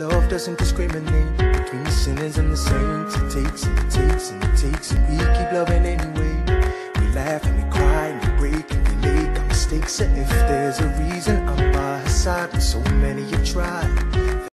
Love doesn't discriminate between the sinners and the saints. It takes and it takes and it takes, and we keep loving anyway. We laugh and we cry and we break and we make our mistakes. And if there's a reason, I'm by her side and so many have tried.